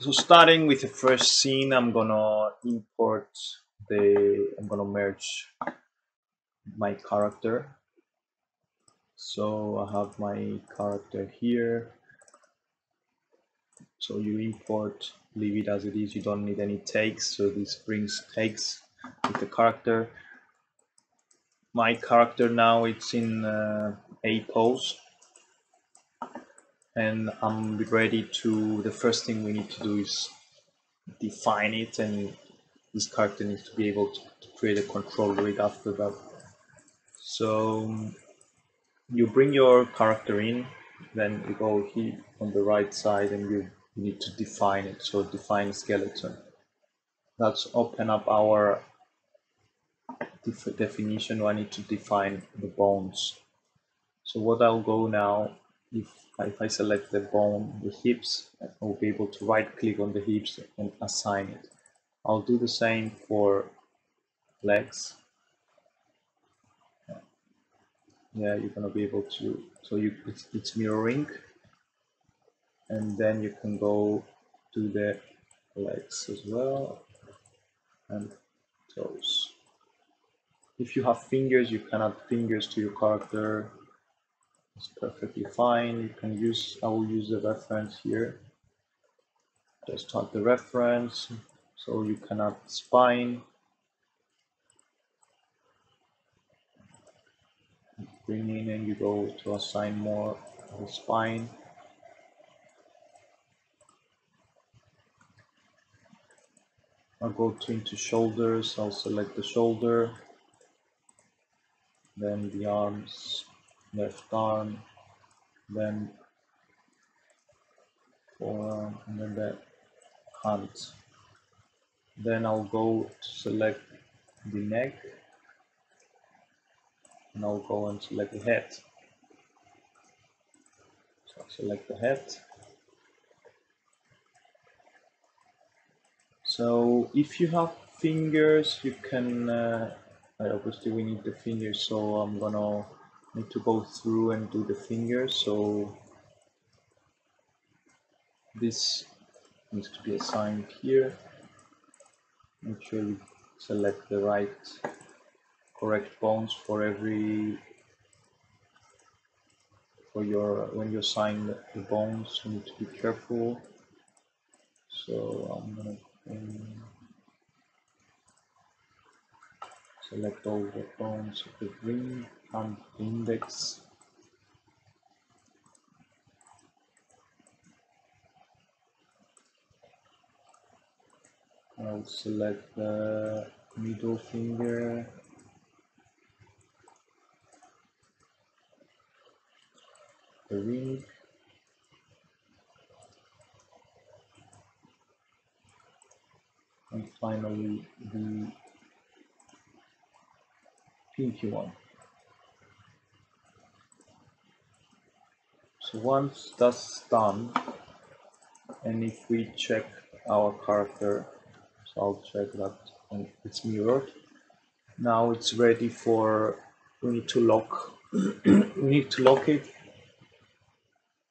so starting with the first scene, I'm gonna import the, I'm gonna merge my character. So I have my character here. So you import, leave it as it is, you don't need any takes. So this brings takes with the character. My character now it's in uh, A pose and I'm ready to the first thing we need to do is define it and this character needs to be able to, to create a control rig after that. So um, you bring your character in then you go here on the right side and you, you need to define it. So define skeleton. Let's open up our def definition. I need to define the bones. So what I'll go now if if I select the bone, the hips, I'll be able to right click on the hips and assign it. I'll do the same for legs. Yeah, you're gonna be able to, so you it's, it's mirroring and then you can go to the legs as well and toes. If you have fingers, you can add fingers to your character it's perfectly fine. You can use, I will use the reference here. Just type the reference. So you can add spine. Bring in and you go to assign more spine. I'll go to into shoulders, I'll select the shoulder, then the arms, left arm, then forearm, and then the hand. Then I'll go to select the neck, and I'll go and select the head. So I'll select the head. So if you have fingers, you can, uh, obviously we need the fingers, so I'm gonna need to go through and do the fingers so this needs to be assigned here. Make sure you select the right correct bones for every for your when you assign the bones you need to be careful. So I'm gonna um, select all the bones of the ring and index. I'll select the middle finger. The ring. And finally the pinky one So once that's done, and if we check our character, so I'll check that and it's mirrored. Now it's ready for, we need to lock, we need to lock it.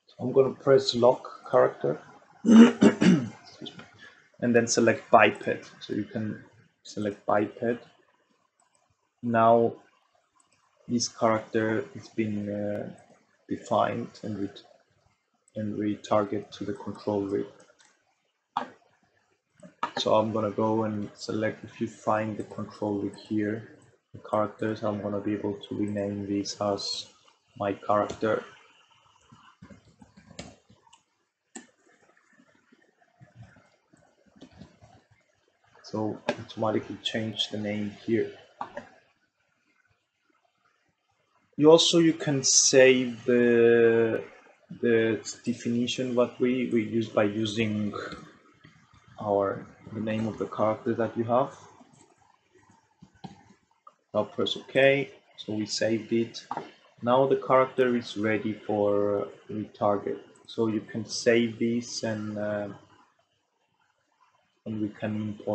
So I'm gonna press lock character and then select biped. So you can select biped. Now this character is being uh, defined and we and retarget to the control rig. So I'm gonna go and select if you find the control rig here, the characters, I'm gonna be able to rename these as my character. So automatically change the name here. You also you can save the the definition what we we use by using our the name of the character that you have. I'll press ok. So we saved it. Now the character is ready for retarget. So you can save this and uh, and we can import